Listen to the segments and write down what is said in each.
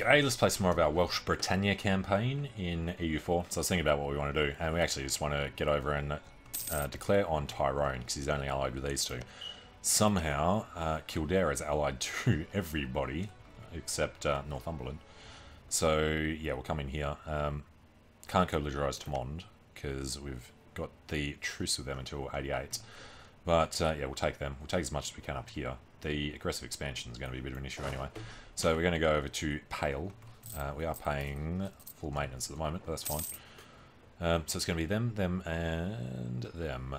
G'day, let's play some more of our Welsh Britannia campaign in EU4. So I was thinking about what we want to do, and we actually just want to get over and uh, declare on Tyrone, because he's only allied with these two. Somehow, uh, Kildare is allied to everybody, except uh, Northumberland. So, yeah, we'll come in here. Um, can't co-legalize Thomond, because we've got the truce with them until 88. But, uh, yeah, we'll take them. We'll take as much as we can up here. The aggressive expansion is going to be a bit of an issue anyway. So we're going to go over to Pale. Uh, we are paying full maintenance at the moment, but that's fine. Um, so it's going to be them, them, and them.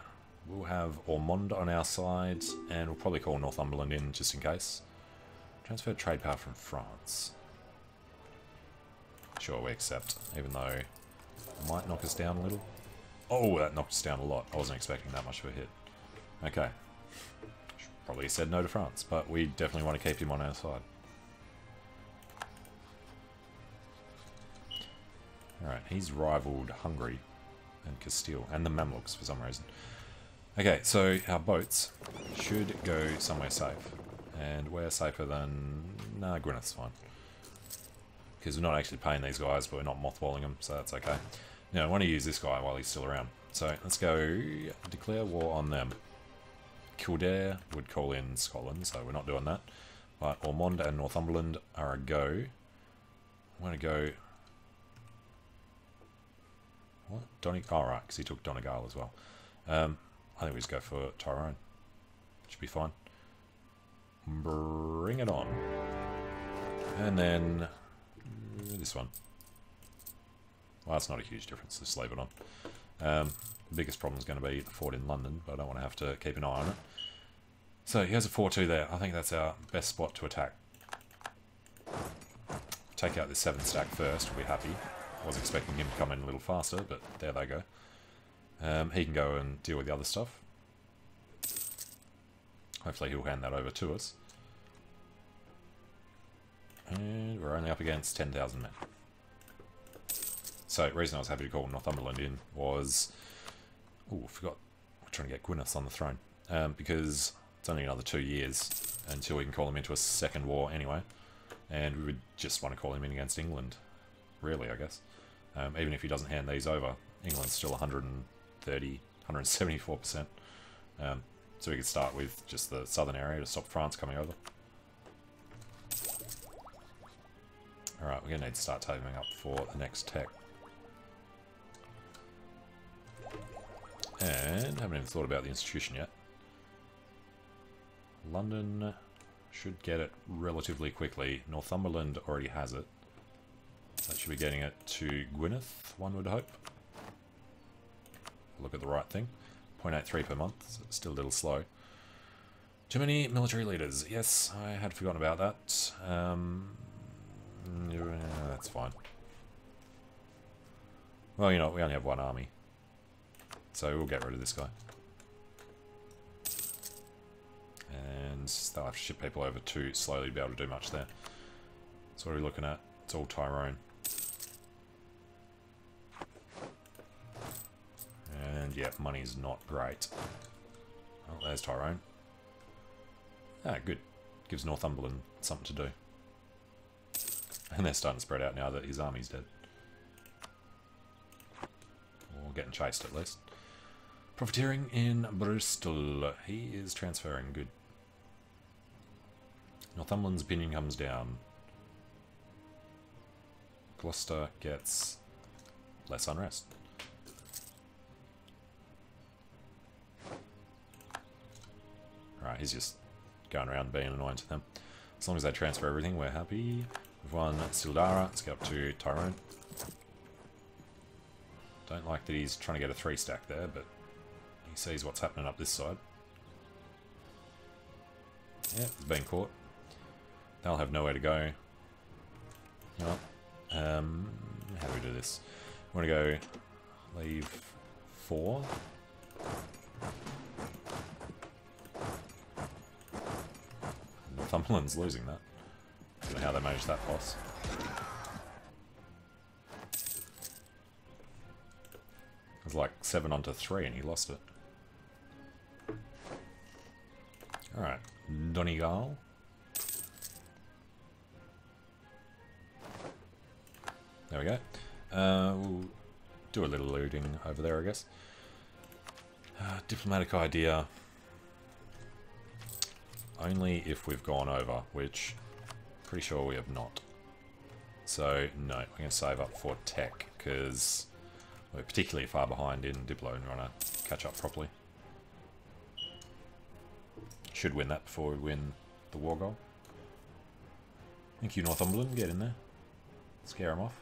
We'll have Ormond on our side, and we'll probably call Northumberland in just in case. Transfer trade power from France. Sure, we accept, even though it might knock us down a little. Oh, that knocked us down a lot. I wasn't expecting that much of a hit. Okay. Probably said no to France, but we definitely want to keep him on our side. Alright, he's rivaled Hungary and Castile, and the Mamluks for some reason. Okay, so our boats should go somewhere safe. And we're safer than... Nah, Gwynedd's fine. Because we're not actually paying these guys, but we're not mothballing them, so that's okay. Now, I want to use this guy while he's still around. So, let's go declare war on them. Kildare would call in Scotland, so we're not doing that. But Ormond and Northumberland are a go. I'm going to go what? Donegal? Oh, right, because he took Donegal as well. Um, I think we just go for Tyrone. Should be fine. Bring it on. And then this one. Well, that's not a huge difference. Just leave it on. Um, the biggest problem is going to be the fort in London, but I don't want to have to keep an eye on it. So he has a 4-2 there. I think that's our best spot to attack. Take out this 7 stack first, we'll be happy. I was expecting him to come in a little faster, but there they go. Um, he can go and deal with the other stuff. Hopefully he'll hand that over to us. And we're only up against 10,000 men. So, the reason I was happy to call Northumberland in was... Oh, forgot. We're trying to get Gwynedd on the throne. Um, because it's only another two years until we can call him into a second war anyway. And we would just want to call him in against England. Really, I guess. Um, even if he doesn't hand these over, England's still 130, 174%. Um, so we could start with just the southern area to stop France coming over. Alright, we're going to need to start tabling up for the next tech. And haven't even thought about the institution yet. London should get it relatively quickly. Northumberland already has it. That should be getting it to Gwynedd, one would hope. Look at the right thing. 0.83 per month, so still a little slow. Too many military leaders. Yes, I had forgotten about that. Um, yeah, that's fine. Well, you know, we only have one army. So we'll get rid of this guy. And they'll have to ship people over too slowly to be able to do much there. So what are we looking at? It's all Tyrone. And yeah, money's not great. Oh, there's Tyrone. Ah, good. Gives Northumberland something to do. And they're starting to spread out now that his army's dead. Or getting chased at least. Profiteering in Bristol. He is transferring. Good. Northumberland's opinion comes down. Gloucester gets less unrest. Right, he's just going around being annoying to them. As long as they transfer everything, we're happy. We've won Sildara. Let's get up to Tyrone. Don't like that he's trying to get a three stack there, but he sees what's happening up this side. Yeah, he's being caught. They'll have nowhere to go. Well, um, how do we do this? I want to go leave four. Northumberland's losing that. I don't know how they managed that boss. It was like 7 onto 3 and he lost it. Alright, Donegal. There we go. Uh, we'll do a little looting over there, I guess. Uh, diplomatic idea. Only if we've gone over, which pretty sure we have not. So, no, we're going to save up for tech, because we're particularly far behind in Diplo and want to catch up properly. Should win that before we win the war goal. Thank you, Northumberland. Get in there. Scare him off.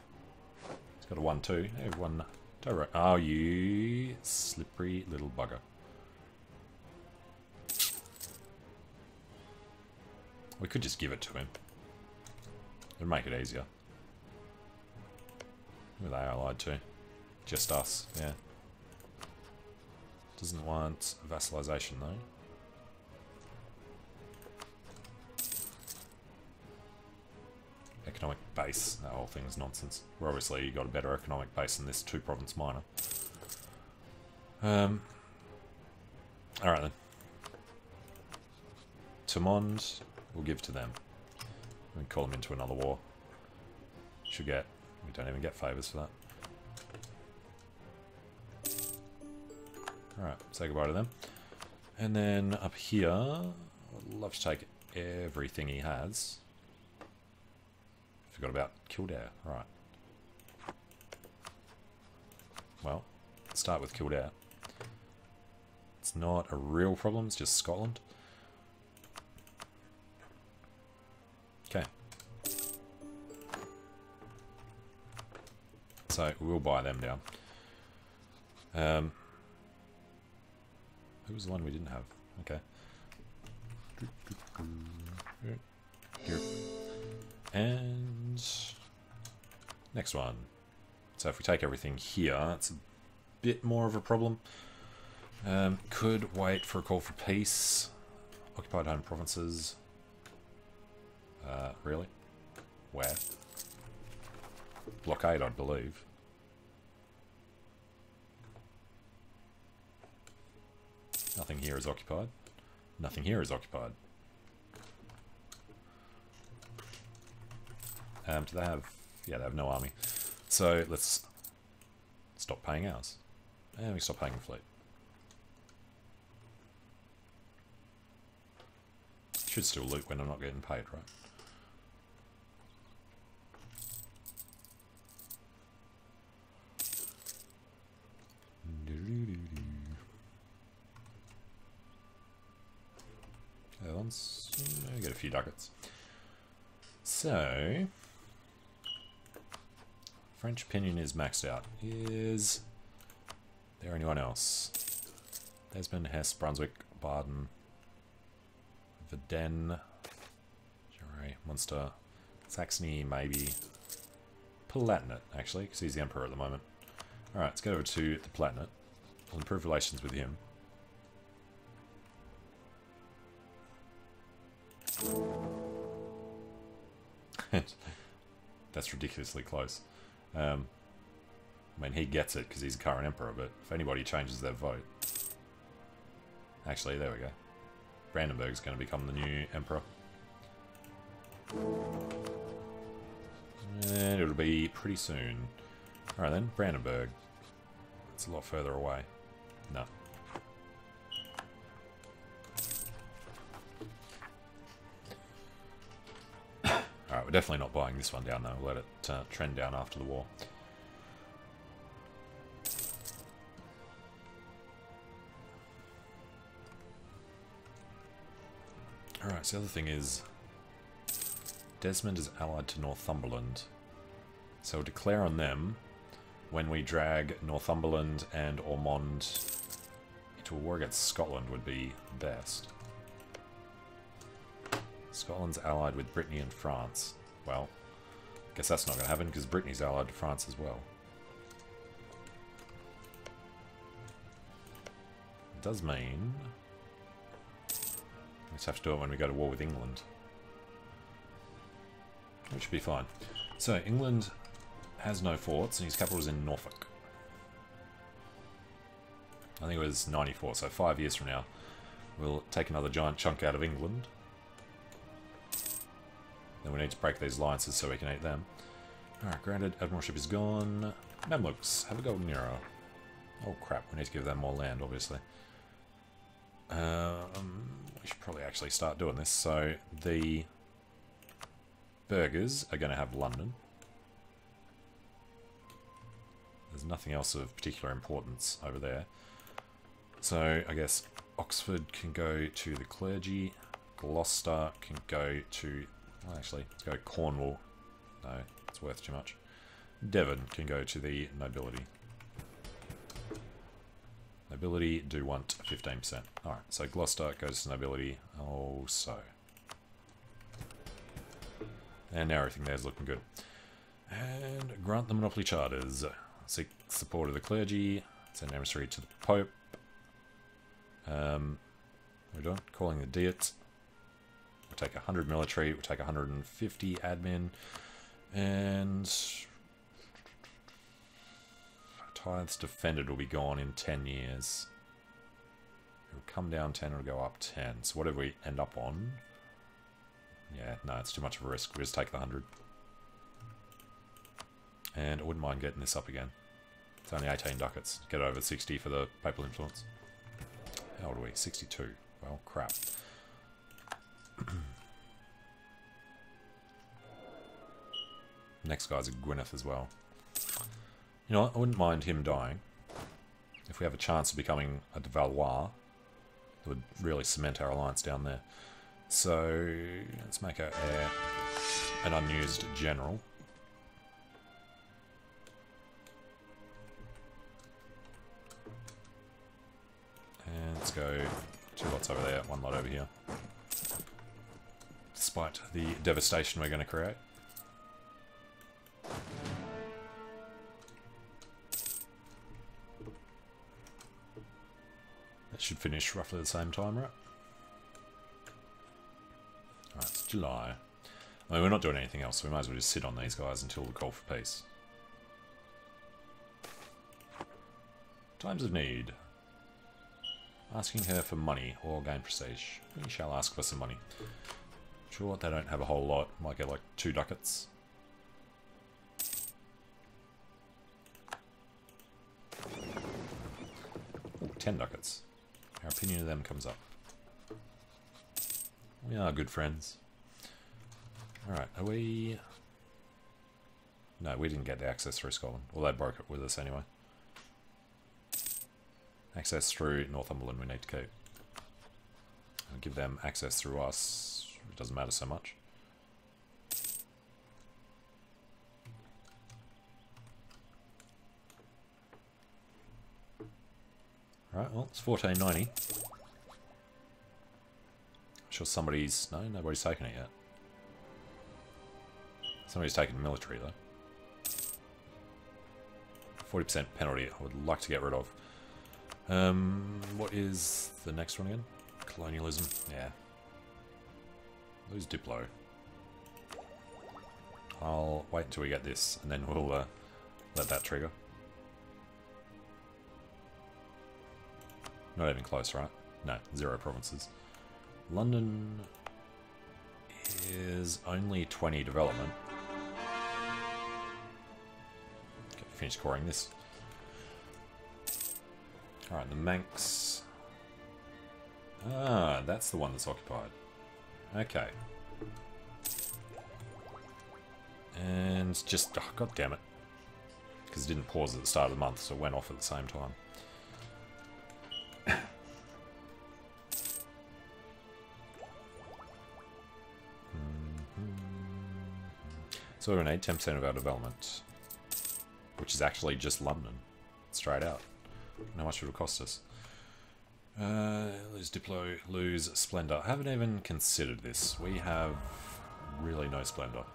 He's got a 1-2. Everyone... Oh, you slippery little bugger. We could just give it to him. It'd make it easier. Who they allied to? Just us, yeah. Doesn't want vassalization though. Economic base, that whole thing is nonsense. We're obviously got a better economic base than this two province minor. Um, Alright then. Thomond, we'll give to them. We call them into another war. Should get, we don't even get favours for that. Alright, say goodbye to them. And then up here, I'd love to take everything he has. Forgot about Kildare. Right. Well, start with Kildare. It's not a real problem, it's just Scotland. So we'll buy them down. Um, who was the one we didn't have? Okay. Here. And next one. So if we take everything here, it's a bit more of a problem. Um, could wait for a call for peace. Occupied home provinces. Uh, really? Where? Blockade, I believe. Nothing here is occupied. Nothing here is occupied. Um, do they have... Yeah, they have no army. So let's stop paying ours. And we stop paying the fleet. Should still loot when I'm not getting paid, right? Once, I get a few ducats. So, French opinion is maxed out. Is there anyone else? Desmond, Hesse, Brunswick, Baden, Verden, Jarre, Munster, Saxony, maybe. Palatinate, actually, because he's the Emperor at the moment. Alright, let's go over to the Palatinate. We'll improve relations with him. That's ridiculously close. Um, I mean, he gets it because he's a current emperor, but if anybody changes their vote... Actually, there we go. Brandenburg's going to become the new emperor. And it'll be pretty soon. Alright then, Brandenburg. It's a lot further away. No. We're definitely not buying this one down though. We'll let it uh, trend down after the war. Alright, so the other thing is... Desmond is allied to Northumberland. So we'll declare on them when we drag Northumberland and Ormond into a war against Scotland would be best. Scotland's allied with Brittany and France. Well, guess that's not going to happen because Brittany's allied to France as well. It does mean... We just have to do it when we go to war with England. Which should be fine. So, England has no forts and his capital is in Norfolk. I think it was 94, so five years from now we'll take another giant chunk out of England we need to break these alliances so we can eat them. Alright, granted, Admiralship is gone. Mamluks, have a golden era. Oh crap, we need to give them more land, obviously. Um, we should probably actually start doing this. So, the burghers are going to have London. There's nothing else of particular importance over there. So, I guess Oxford can go to the clergy. Gloucester can go to... Actually, let's go Cornwall. No, it's worth too much. Devon can go to the nobility. Nobility do want 15%. Alright, so Gloucester goes to nobility also. And now everything there's looking good. And grant the monopoly charters. Seek support of the clergy. Send emissary to the Pope. Um, we're done calling the Diet. Take 100 military. We'll take 150 admin. And tithes defended will be gone in 10 years. It'll come down 10, it'll go up 10. So whatever we end up on... Yeah, no, it's too much of a risk. We just take the 100. And I wouldn't mind getting this up again. It's only 18 ducats. Get over 60 for the papal influence. How old are we? 62. Well, crap. Next guy's a Gwynedd as well. You know? I wouldn't mind him dying. If we have a chance of becoming a de Valois, it would really cement our alliance down there. So, let's make our heir an unused general. And let's go two lots over there, one lot over here. Despite the devastation we're going to create. Should finish roughly the same time, right? Alright, it's July. I mean, we're not doing anything else, so we might as well just sit on these guys until the call for peace. Times of need. Asking her for money or gain prestige. We shall ask for some money. Sure, they don't have a whole lot. Might get like two ducats. Ooh, ten ducats. Our opinion of them comes up. We are good friends. Alright, are we... No, we didn't get the access through Scotland. Well, they broke it with us anyway. Access through Northumberland we need to keep. I'll give them access through us. It doesn't matter so much. Right, well, it's 1490. I'm sure somebody's... No, nobody's taken it yet. Somebody's taken military, though. 40% penalty I would like to get rid of. Um, what is the next one again? Colonialism. Yeah. Lose Diplo. I'll wait until we get this, and then we'll uh, let that trigger. Not even close, right? No, zero provinces. London is only 20 development. Okay, finish coring this. Alright, the Manx. Ah, that's the one that's occupied. Okay. And just, oh, god damn it. Because it didn't pause at the start of the month, so it went off at the same time. So we need 10% of our development, which is actually just London, straight out. How much would it cost us? Uh, lose Diplo, lose Splendor. I haven't even considered this. We have really no Splendor.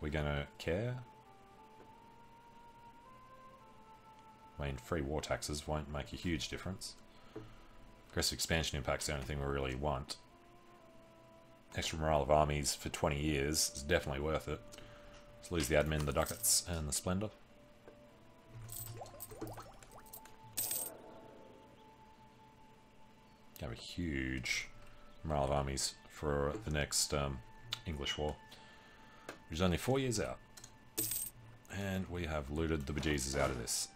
We're gonna care? I mean, free war taxes won't make a huge difference. Aggressive expansion impact's the only thing we really want extra morale of armies for 20 years is definitely worth it. Let's lose the admin, the ducats, and the splendor. Have a huge morale of armies for the next um, English war. which is only four years out. And we have looted the bejesus out of this.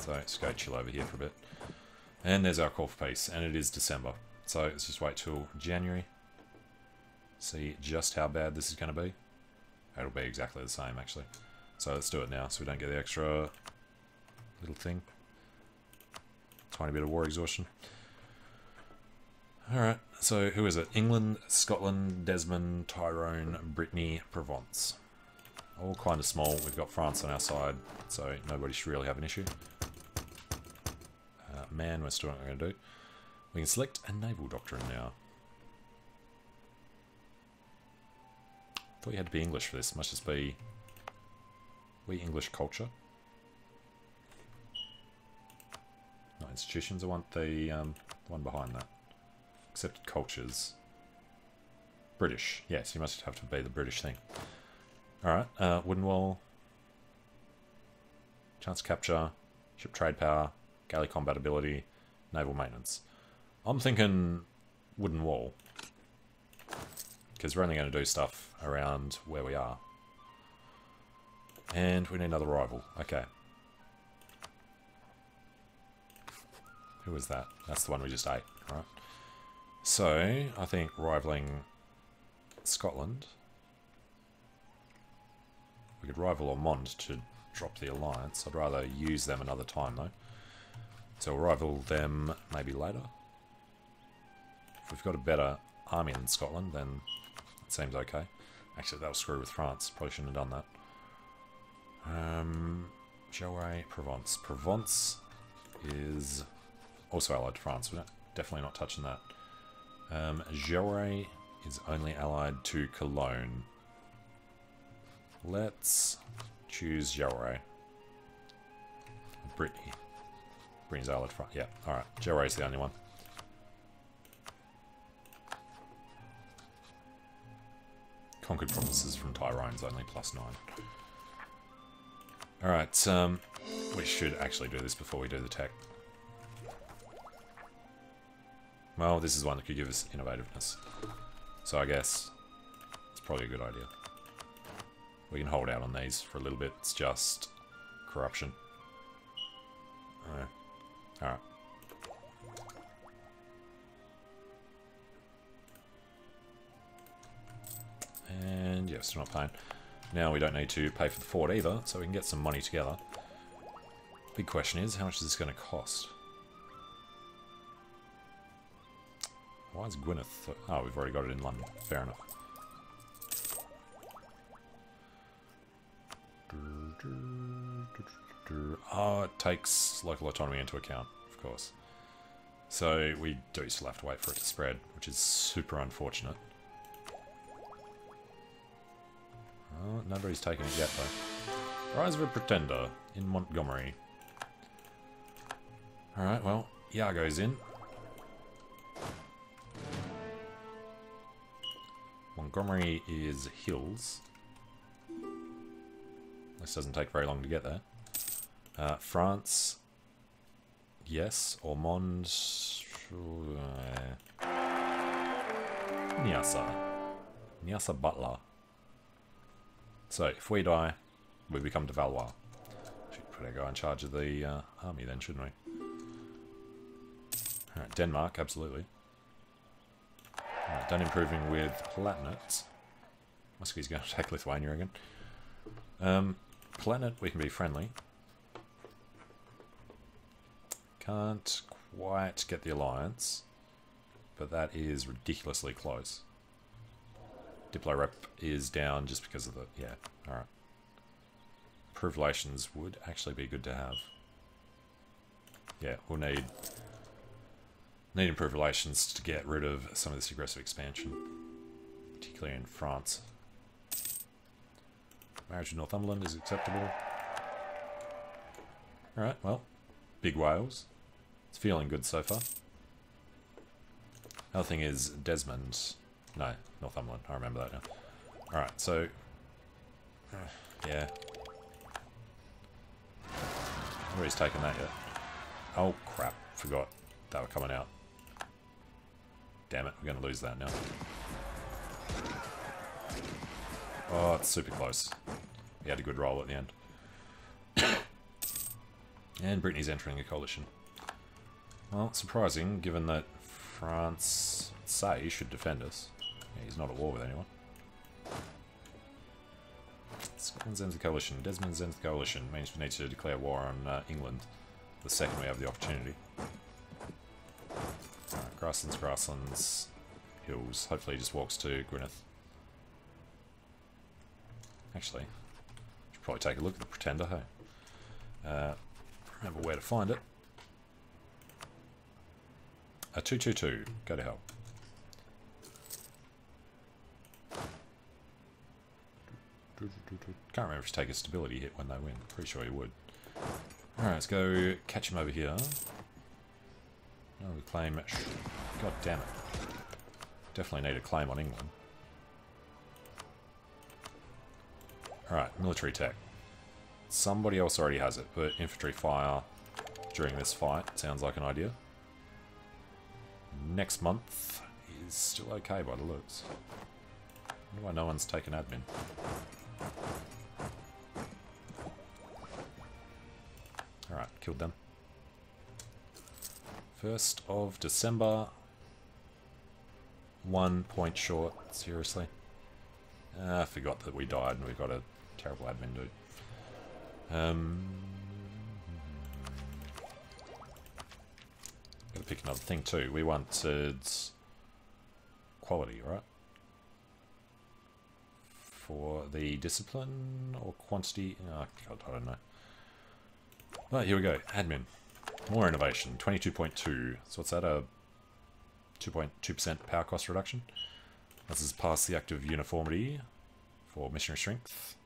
So let's go chill over here for a bit. And there's our call for peace, and it is December. So let's just wait till January. See just how bad this is going to be. It'll be exactly the same, actually. So let's do it now, so we don't get the extra little thing. Tiny bit of war exhaustion. Alright, so who is it? England, Scotland, Desmond, Tyrone, Brittany, Provence. All kind of small. We've got France on our side, so nobody should really have an issue. Uh, man, we're still not going to do. We can select a naval doctrine now. thought you had to be English for this. Must just be we English culture. Not institutions. I want the um, one behind that. Accepted cultures. British. Yes, you must have to be the British thing. Alright, uh, wooden wall. Chance capture. Ship trade power. Galley combat ability. Naval maintenance. I'm thinking wooden wall. Because we're only going to do stuff around where we are. And we need another rival. Okay. Who was that? That's the one we just ate, right? So, I think rivaling Scotland. We could rival Ormond to drop the alliance. I'd rather use them another time, though. So we'll rival them maybe later. We've got a better army than Scotland, then it seems okay. Actually, that was screw with France. Probably shouldn't have done that. Um, Jouret, Provence. Provence is also allied to France. We're definitely not touching that. Um, Jouret is only allied to Cologne. Let's choose Jouret. Brittany. Brittany's allied to France. Yeah, alright. Jouret's the only one. Conquered provinces from Tyrone's only plus 9. Alright, um, we should actually do this before we do the tech. Well, this is one that could give us innovativeness. So I guess it's probably a good idea. We can hold out on these for a little bit. It's just corruption. Uh, Alright. And yes, we're not paying. Now we don't need to pay for the fort either, so we can get some money together. Big question is, how much is this going to cost? Why is Gwynedd... Oh, we've already got it in London. Fair enough. Oh, it takes local autonomy into account, of course. So we do still have to wait for it to spread, which is super unfortunate. Nobody's taken it yet, though. Rise of a Pretender in Montgomery. Alright, well, Iago's in. Montgomery is hills. This doesn't take very long to get there. Uh, France, yes. Ormond, uh, Nyassa. Nyassa Butler. So, if we die, we become de Valois. Should put our guy in charge of the uh, army then, shouldn't we? Alright, Denmark, absolutely. Alright, done improving with Palatinate. Muscovy's going to attack Lithuania again. Um, Palatinate, we can be friendly. Can't quite get the alliance, but that is ridiculously close. Diplo rep is down just because of the... Yeah, alright. Improved relations would actually be good to have. Yeah, we'll need... Need improved relations to get rid of some of this aggressive expansion. Particularly in France. Marriage with Northumberland is acceptable. Alright, well. Big Wales. It's feeling good so far. Other thing is Desmond no, Northumberland. I remember that now. Alright, so... Yeah. Nobody's taken that yet. Oh, crap. Forgot they were coming out. Damn it, we're going to lose that now. Oh, it's super close. He had a good roll at the end. and Brittany's entering a coalition. Well, surprising, given that France, say, should defend us. Yeah, he's not at war with anyone. Scotland ends the coalition. Desmond ends the coalition. Means we need to declare war on uh, England the second we have the opportunity. Alright, grasslands, grasslands, hills. Hopefully he just walks to Gwynedd. Actually, should probably take a look at the Pretender, hey? Uh, remember where to find it. A 222, go to hell. Can't remember if you take a stability hit when they win. Pretty sure you would. Alright, let's go catch him over here. Oh, we claim... God damn it. Definitely need a claim on England. Alright, military tech. Somebody else already has it, but infantry fire during this fight sounds like an idea. Next month is still okay by the looks. Why no one's taken admin? Alright, killed them. 1st of December. One point short, seriously. Uh, I forgot that we died and we got a terrible admin dude. Um, gotta pick another thing too. We wanted quality, right? For the discipline or quantity? Oh, God, I don't know. Right, here we go. Admin. More innovation. 22.2. So what's that? A 2.2% power cost reduction. This is past the active uniformity for missionary strength.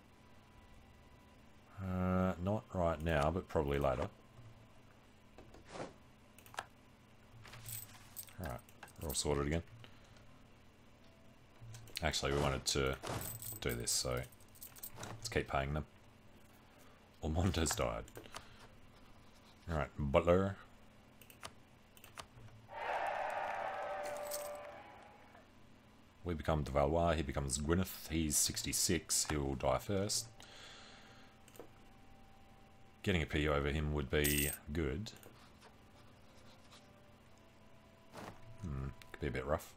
Uh, not right now, but probably later. Alright, we're all sorted again. Actually, we wanted to do this, so let's keep paying them. Ormond has died. Alright, Butler. We become de Valois, he becomes Gwynedd, he's 66, he'll die first. Getting a P over him would be good. Hmm, could be a bit rough.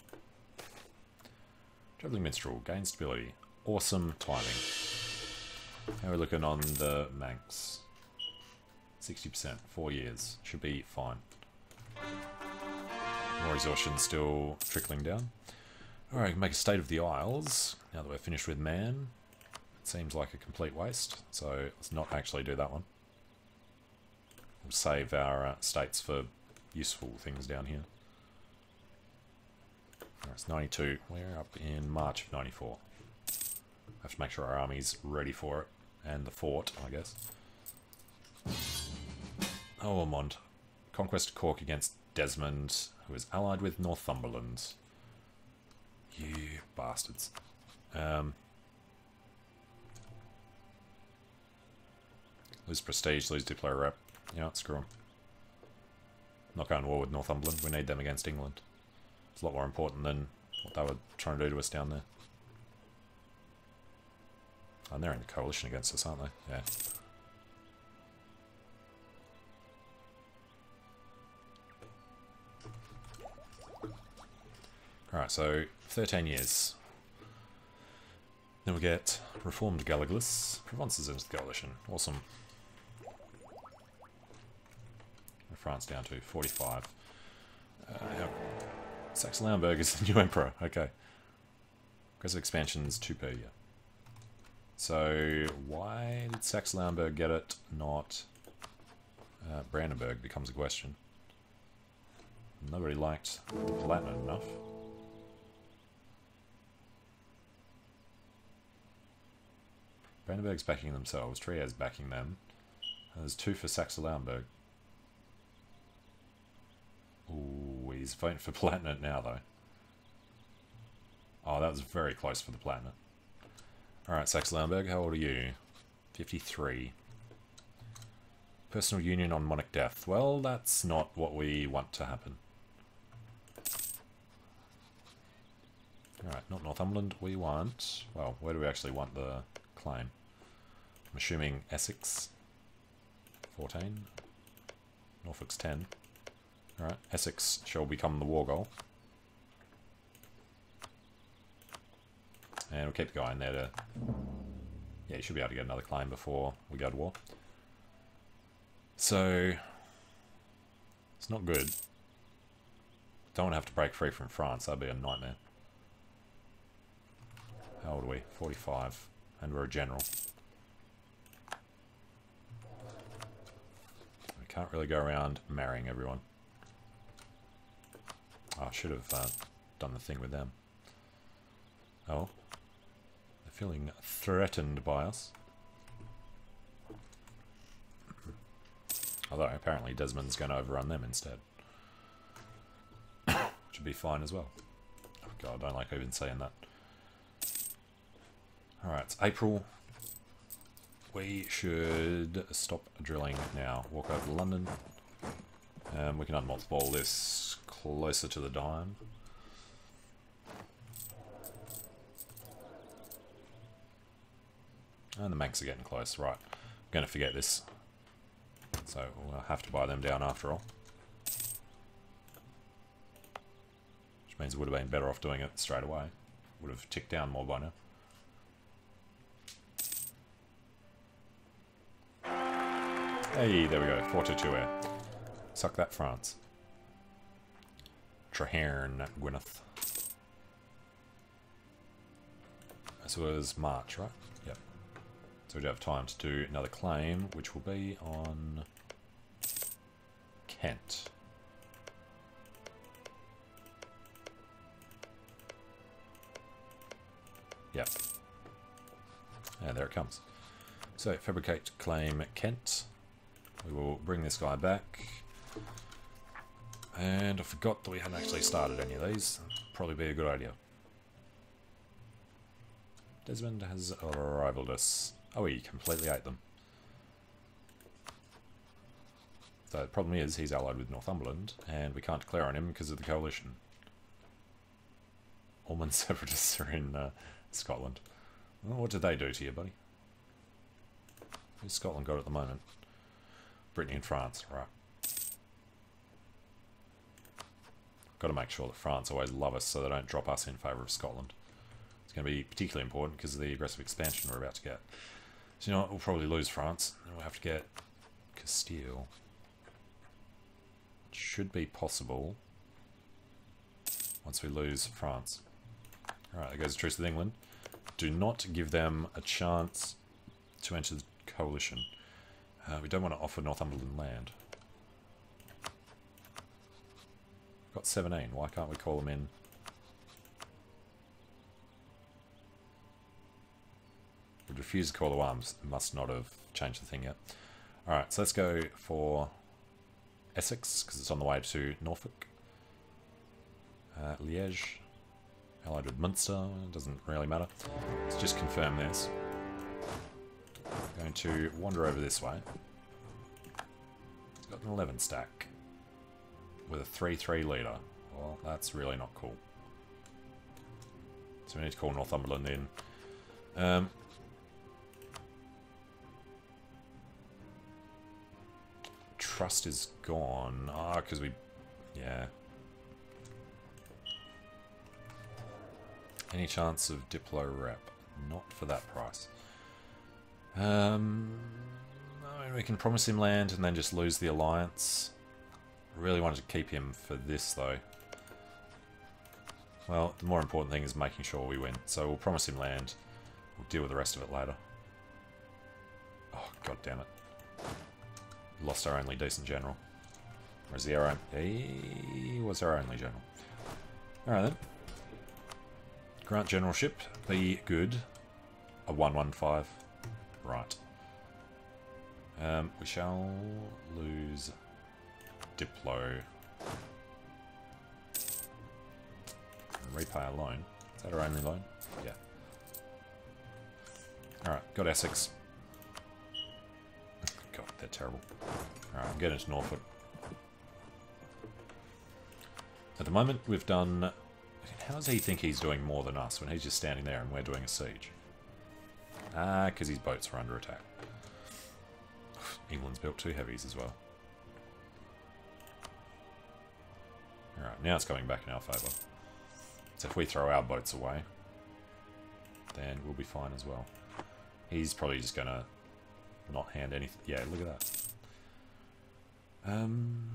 Travelling Minstrel, gain stability. Awesome timing. How are we looking on the Manx? 60%, four years. Should be fine. More exhaustion still trickling down. Alright, make a State of the Isles, now that we're finished with Man. It seems like a complete waste, so let's not actually do that one. We'll save our uh, states for useful things down here. It's 92. We're up in March of 94. Have to make sure our army's ready for it. And the fort, I guess. Oh, Ormond. Conquest Cork against Desmond, who is allied with Northumberland. You bastards. Um, lose prestige, lose player rep. Yeah, screw them. Not going to war with Northumberland. We need them against England. It's a lot more important than what they were trying to do to us down there. And they're in the coalition against us, aren't they? Yeah. Alright, so 13 years. Then we get Reformed Galleglis. Provence is into the coalition. Awesome. France down to 45. Uh. Saxe-Lauenburg is the new emperor. Okay. Aggressive expansions 2 per year. So, why did Saxe-Lauenburg get it, not uh, Brandenburg becomes a question. Nobody liked Latin enough. Brandenburg's backing themselves, Trier's backing them. And there's two for Saxe-Lauenburg. Ooh, he's voting for Palatinate now, though. Oh, that was very close for the Palatinate. Alright, Saxe-Lauenburg, how old are you? 53. Personal union on monarch death. Well, that's not what we want to happen. Alright, not Northumberland. We want... Well, where do we actually want the claim? I'm assuming Essex. 14. Norfolk's 10. Alright, Essex shall become the war goal. And we'll keep going there to... Yeah, you should be able to get another claim before we go to war. So... It's not good. Don't want to have to break free from France. That'd be a nightmare. How old are we? 45. And we're a general. We can't really go around marrying everyone. Oh, I should have uh, done the thing with them. Oh. Feeling threatened by us. Although apparently Desmond's going to overrun them instead. Which would be fine as well. Oh god, I don't like even saying that. Alright, it's April. We should stop drilling now. Walk over to London. Um, we can unmothball this closer to the dime. And the Manx are getting close. Right. I'm going to forget this. So we'll have to buy them down after all. Which means it would have been better off doing it straight away. Would have ticked down more by now. Hey, there we go. 4 to 2 air. Suck that, France. Traherne, Gwynedd. This was March, right? So we do have time to do another claim, which will be on Kent. Yep. And there it comes. So, fabricate claim Kent. We will bring this guy back. And I forgot that we hadn't actually started any of these. Probably be a good idea. Desmond has rivaled us. Oh, he completely ate them. So the problem is he's allied with Northumberland, and we can't declare on him because of the coalition. Allman separatists are in uh, Scotland. Well, what did they do to you, buddy? Who's Scotland got at the moment? Brittany and France, right. Got to make sure that France always love us so they don't drop us in favour of Scotland. It's going to be particularly important because of the aggressive expansion we're about to get. So you know what, we'll probably lose France, and we'll have to get Castile It should be possible once we lose France. Alright, there goes the truce with England. Do not give them a chance to enter the coalition. Uh, we don't want to offer Northumberland land. We've got 17. Why can't we call them in? We refuse to call the arms. Must not have changed the thing yet. Alright, so let's go for Essex, because it's on the way to Norfolk. Uh, Liège, allied with Munster, it doesn't really matter. Let's just confirm this. Going to wander over this way. It's got an 11 stack with a 3-3 leader. Well, that's really not cool. So we need to call Northumberland in. Um, trust is gone. Ah, oh, because we... Yeah. Any chance of Diplo rep? Not for that price. Um, I mean, we can promise him land and then just lose the alliance. Really wanted to keep him for this, though. Well, the more important thing is making sure we win. So we'll promise him land. We'll deal with the rest of it later. Oh, god damn it lost our only decent general. Or is he our own? He was our only general. Alright then. Grant generalship. Be good. A 115. Right. Um, we shall lose Diplo. And repay a loan. Is that our only loan? Yeah. Alright, got Essex. They're terrible. Alright, I'm getting to Norfolk. At the moment, we've done How does he think he's doing more than us when he's just standing there and we're doing a siege? Ah, because his boats are under attack. England's built two heavies as well. Alright, now it's coming back in our favour. So if we throw our boats away, then we'll be fine as well. He's probably just going to not hand anything. Yeah, look at that. Um,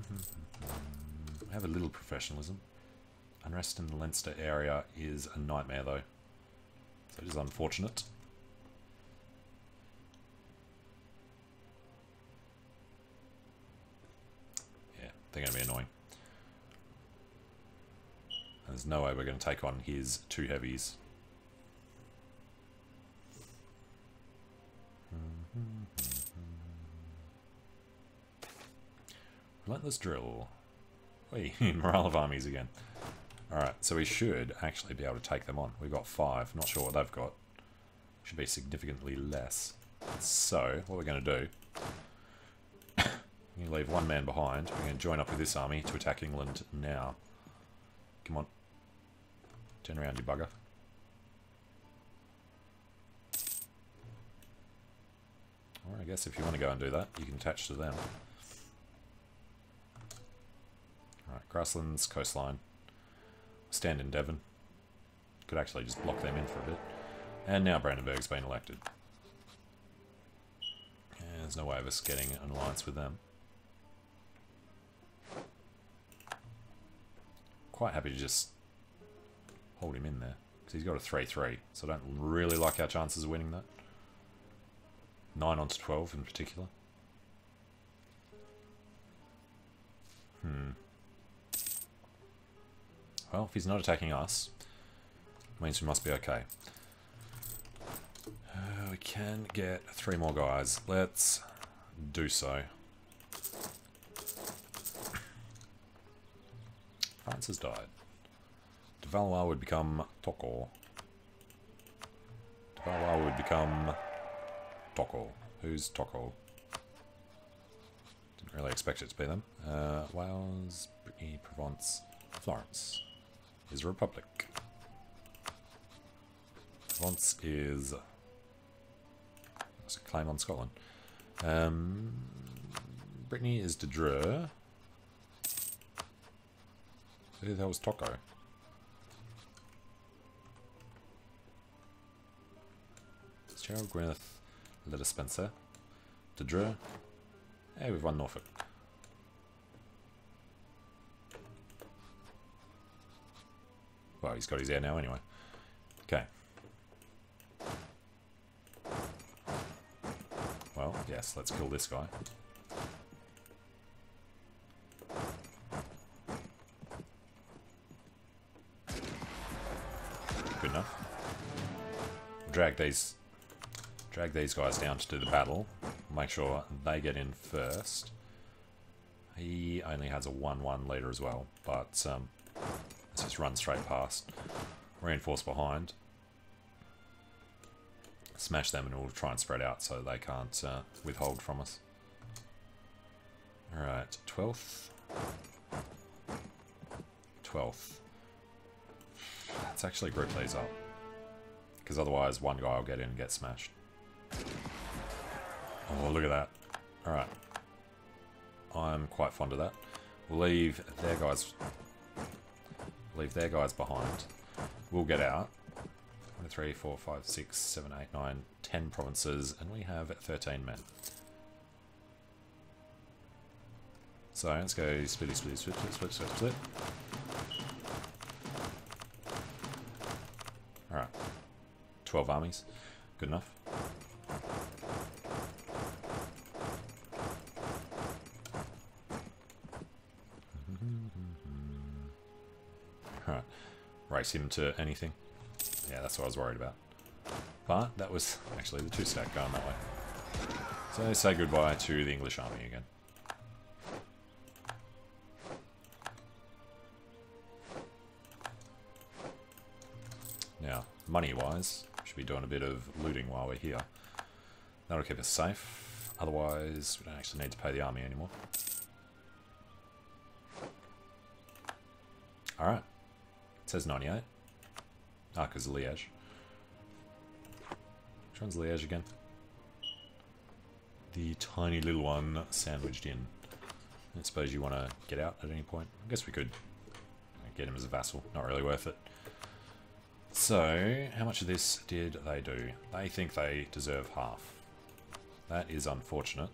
have a little professionalism. Unrest in the Leinster area is a nightmare though. So it is unfortunate. Yeah, they're going to be annoying. There's no way we're going to take on his two heavies. Relentless drill. Wait, morale of armies again. Alright, so we should actually be able to take them on. We've got five. Not sure what they've got. Should be significantly less. So, what we're going to do... you leave one man behind. We're going to join up with this army to attack England now. Come on. Turn around, you bugger. Or I guess if you want to go and do that, you can attach to them. Alright, grasslands, coastline. Stand in Devon. Could actually just block them in for a bit. And now Brandenburg's been elected. There's no way of us getting an alliance with them. Quite happy to just hold him in there. Because he's got a 3-3. So I don't really like our chances of winning that. 9 onto 12 in particular. Hmm. Well, if he's not attacking us, means we must be okay. Uh, we can get three more guys. Let's do so. France has died. De Valois would become Toko. De would become Toko. Who's Toko? Didn't really expect it to be them. Uh, Wales, Brittany, Provence, Florence is republic. Provence is What's a claim on Scotland. Um, Brittany is de Dreux. Who the hell was Toko? Gerald Gwynedd, Leda Spencer, de Dreux. Hey, we've won Norfolk. Well, he's got his heir now anyway. Okay. Well, yes, let's kill this guy. Good enough. Drag these drag these guys down to do the battle. Make sure they get in first. He only has a 1-1 leader as well, but um, just run straight past. Reinforce behind. Smash them and we'll try and spread out so they can't uh, withhold from us. Alright, 12th. 12th. Let's actually group these up. Because otherwise one guy will get in and get smashed. Oh, look at that. Alright. I'm quite fond of that. We'll leave their guys leave their guys behind. We'll get out. 1, 3, 4, 5, 6, 7, 8, 9, 10 provinces, and we have 13 men. So let's go splitty, splitty, split, split, split, split, split. Alright. 12 armies. Good enough. Race him to anything. Yeah, that's what I was worried about. But that was actually the two stack going that way. So say goodbye to the English army again. Now, money-wise, should be doing a bit of looting while we're here. That'll keep us safe. Otherwise, we don't actually need to pay the army anymore. Alright says 98. Ah, because Liège. Which one's Liège again? The tiny little one sandwiched in. I suppose you want to get out at any point. I guess we could get him as a vassal. Not really worth it. So, how much of this did they do? They think they deserve half. That is unfortunate.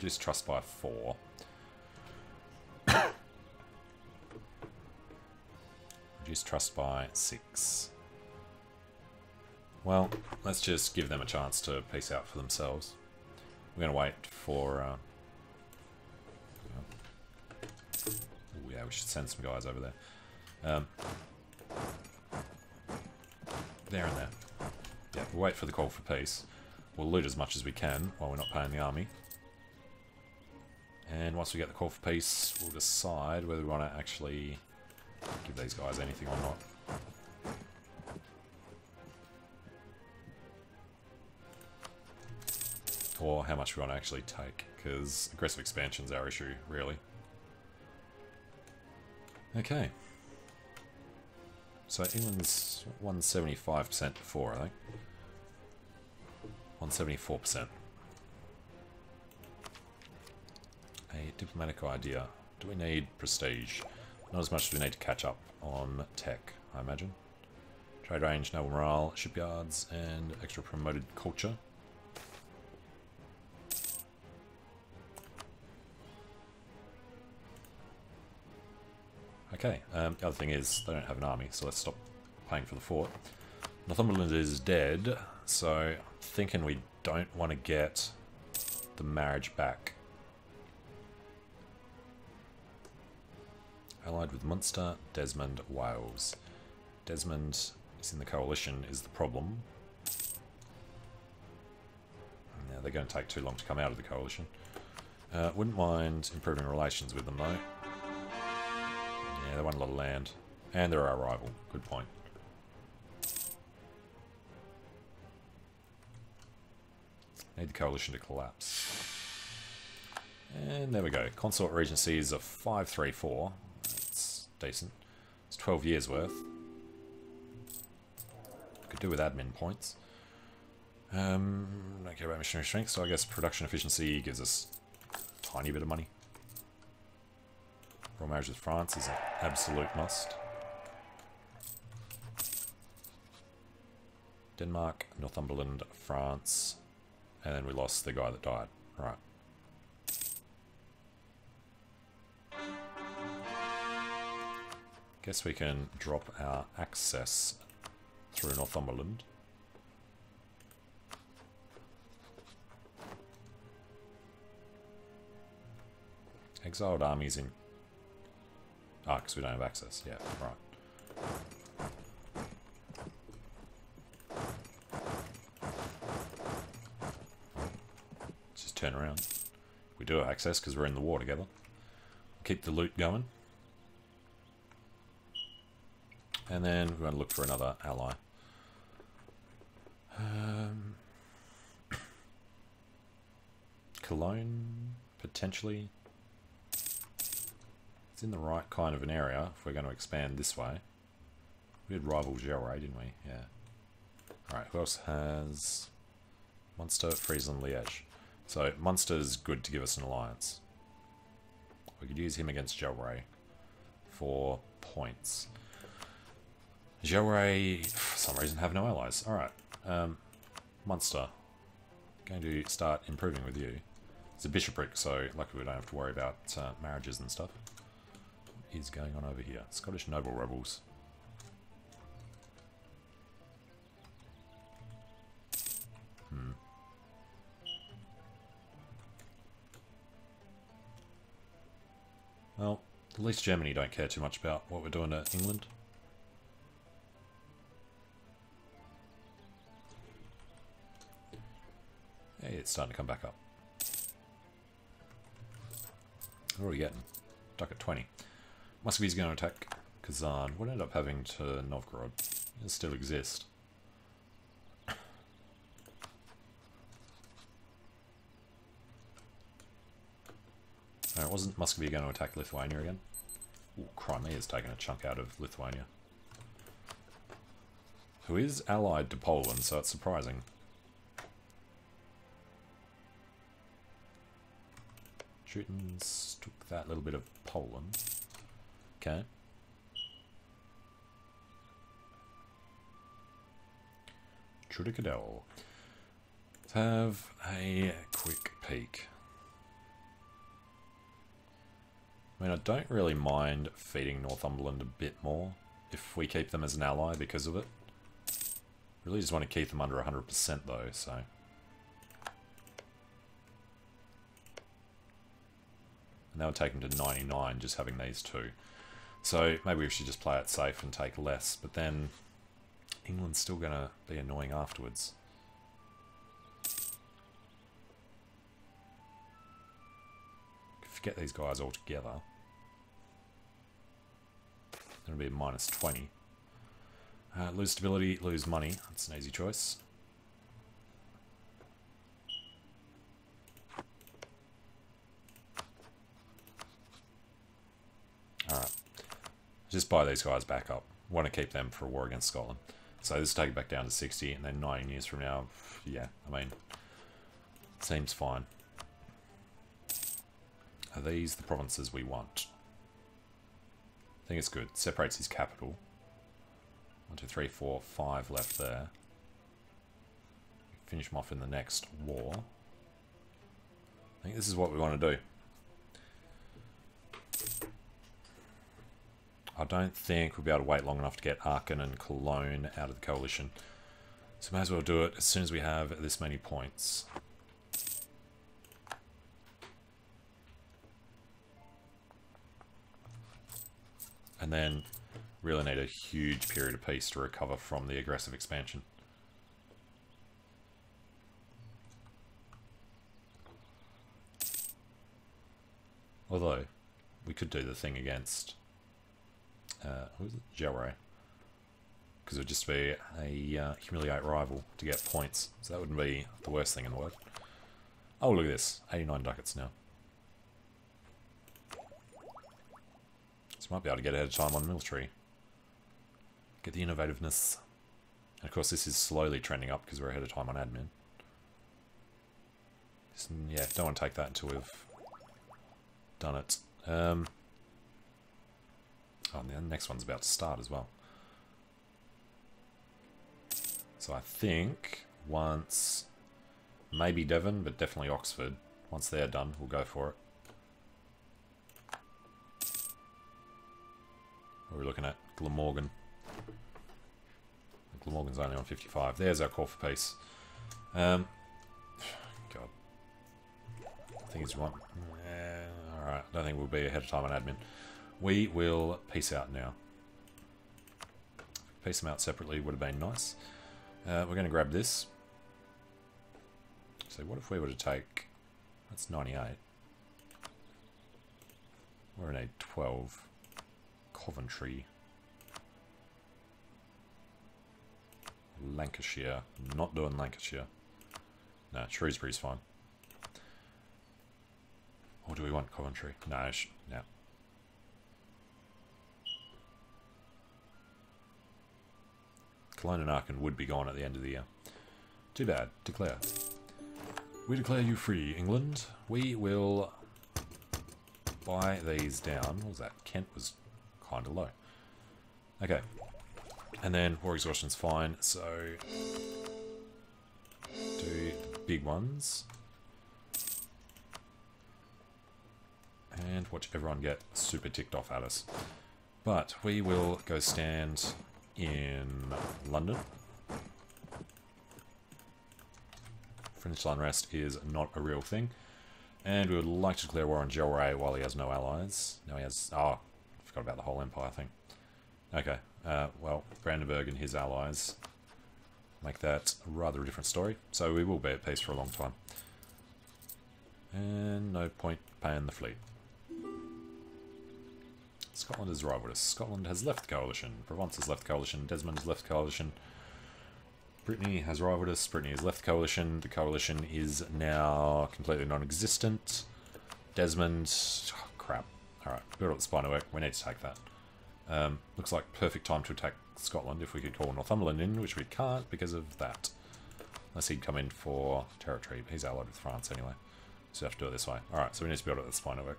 Reduce trust by four. Reduce trust by six. Well, let's just give them a chance to peace out for themselves. We're going to wait for... Uh, oh yeah, we should send some guys over there. Um, there and there. Yeah, we'll wait for the call for peace. We'll loot as much as we can while we're not paying the army. And once we get the call for peace, we'll decide whether we want to actually give these guys anything or not. Or how much we want to actually take, because aggressive expansion is our issue, really. Okay. So England's 175% before, I think. 174%. A diplomatic idea. Do we need prestige? Not as much as we need to catch up on tech, I imagine. Trade range, naval morale, shipyards, and extra promoted culture. Okay, um, the other thing is they don't have an army, so let's stop paying for the fort. Northumberland is dead, so I'm thinking we don't want to get the marriage back. Allied with Munster, Desmond, Wales. Desmond is in the coalition is the problem. Now they're going to take too long to come out of the coalition. Uh, wouldn't mind improving relations with them though. Yeah, they want a lot of land. And they're our rival. Good point. Need the coalition to collapse. And there we go. Consort Regency is a 534. Decent. It's 12 years worth. Could do with admin points. Um, don't care about missionary strength, so I guess production efficiency gives us a tiny bit of money. Royal marriage with France is an absolute must. Denmark, Northumberland, France, and then we lost the guy that died. Right. Guess we can drop our access through Northumberland. Exiled armies in Ah, because we don't have access. Yeah, right. just turn around. We do have access because we're in the war together. Keep the loot going. And then we're going to look for another ally. Um, Cologne, potentially. It's in the right kind of an area if we're going to expand this way. We had rival Gelre, didn't we? Yeah. Alright, who else has... Munster, Friesland, Liège. So, Munster's good to give us an alliance. We could use him against Gelre for points. Gelre, for some reason, have no allies. Alright. Um, Munster. Going to start improving with you. It's a bishopric, so luckily we don't have to worry about uh, marriages and stuff is going on over here? Scottish noble rebels. Hmm. Well, at least Germany don't care too much about what we're doing to England. Hey, it's starting to come back up. What are we getting? Duck at 20. Muscovy's going to attack Kazan. What ended up having to Novgorod? It still exist. No, it wasn't Muscovy going to attack Lithuania again? Ooh, Crimea's taken a chunk out of Lithuania. Who is allied to Poland, so it's surprising. Teutons took that little bit of Poland. Okay. Trudicadel. Let's have a quick peek. I mean, I don't really mind feeding Northumberland a bit more if we keep them as an ally because of it. Really just want to keep them under 100% though, so... That would take them to 99 just having these two. So maybe we should just play it safe and take less, but then England's still going to be annoying afterwards. Forget these guys altogether. It'll be minus 20. Uh, lose stability, lose money. That's an easy choice. Alright. Just buy these guys back up. Want to keep them for a war against Scotland. So this take it back down to 60, and then 9 years from now, yeah, I mean, seems fine. Are these the provinces we want? I think it's good. Separates his capital. One, two, three, four, five left there. Finish him off in the next war. I think this is what we want to do. I don't think we'll be able to wait long enough to get Aachen and Cologne out of the coalition. So may as well do it as soon as we have this many points. And then really need a huge period of peace to recover from the aggressive expansion. Although, we could do the thing against uh, who is it? Gelre. Because it would just be a uh, humiliate rival to get points. So that wouldn't be the worst thing in the world. Oh, look at this. 89 ducats now. So might be able to get ahead of time on military. Get the innovativeness. And of course this is slowly trending up because we're ahead of time on admin. Yeah, don't want to take that until we've done it. Um, Oh, and the next one's about to start as well. So I think once, maybe Devon, but definitely Oxford. Once they're done, we'll go for it. What are we looking at? Glamorgan. Glamorgan's only on 55. There's our call for peace. Um, God. I think it's one. Eh, Alright, I don't think we'll be ahead of time on admin. We will peace out now. Peace them out separately would have been nice. Uh, we're going to grab this. So what if we were to take... That's 98. We're in a 12. Coventry. Lancashire. Not doing Lancashire. No, Shrewsbury's fine. Or do we want Coventry? No, no. Cologne and would be gone at the end of the year. Too bad. Declare. We declare you free, England. We will buy these down. What was that? Kent was kind of low. Okay. And then war exhaustion's fine, so do big ones. And watch everyone get super ticked off at us. But we will go stand in London. French unrest is not a real thing. And we would like to declare war on Gelre while he has no allies. Now he has... Oh, forgot about the whole empire thing. Okay, uh, well, Brandenburg and his allies make that rather a different story. So we will be at peace for a long time. And no point paying the fleet. Scotland has rivaled us. Scotland has left coalition. Provence has left coalition. Desmond has left coalition. Brittany has rivaled us. Brittany has left coalition. The coalition is now completely non-existent. Desmond... Oh, crap. Alright, build up the spy network. We need to take that. Um, looks like perfect time to attack Scotland if we could call Northumberland in, which we can't because of that. Unless he'd come in for territory. He's allied with France anyway. So we have to do it this way. Alright, so we need to build up the spy network.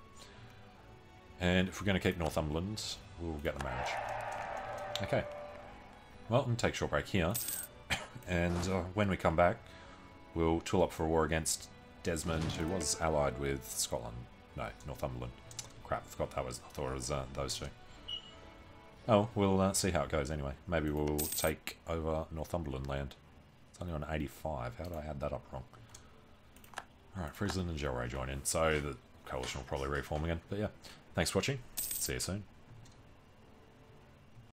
And if we're going to keep Northumberland, we'll get the marriage. Okay. Well, we'll take a short break here. and uh, when we come back, we'll tool up for a war against Desmond, who was allied with Scotland. No, Northumberland. Crap, forgot that was. I thought it was uh, those two. Oh, we'll uh, see how it goes anyway. Maybe we'll take over Northumberland land. It's only on 85. How did I add that up wrong? Alright, Friesland and Gelre join in. So the coalition will probably reform again. But yeah, thanks for watching. See you soon.